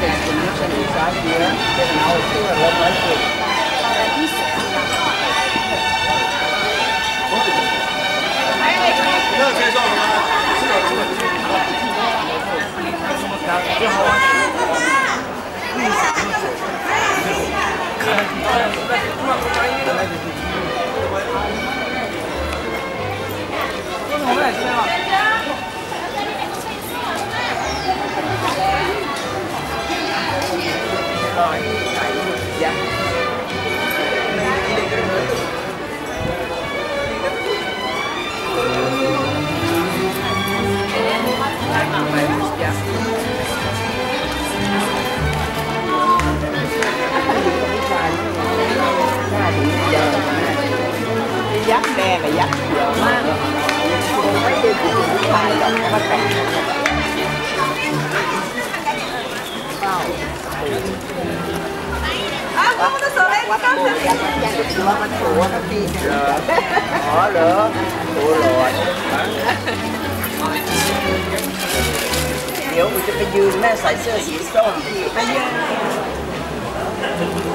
然后吃点冷暖水。要介绍什么？介绍什么？什么？介绍什么？介绍什？dắt giờ mà không thấy cái gì cũng thay đồng cái bắt cạnh vào Hãy subscribe cho kênh Ghiền Mì Gõ Để không bỏ lỡ những video hấp dẫn Bỏ được Bỏ rồi Nếu mình cho cái dương. nó xảy sơ xỉ sâu Hãy subscribe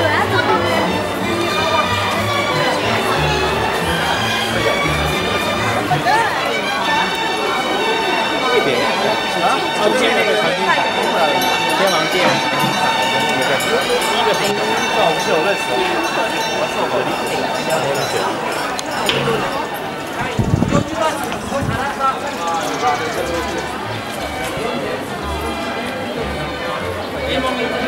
这边啊，中间那个长青彩天王殿，第一个风这我是有认识的，我我理解。我